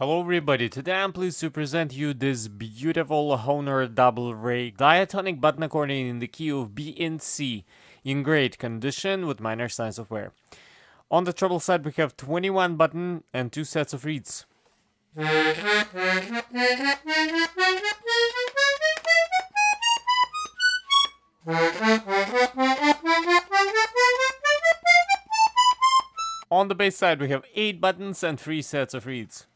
Hello everybody, today I'm pleased to present you this beautiful Hohner Double Ray diatonic button accordion in the key of B and C in great condition with minor signs of wear. On the treble side we have 21 button and 2 sets of reeds. On the bass side we have 8 buttons and 3 sets of reeds.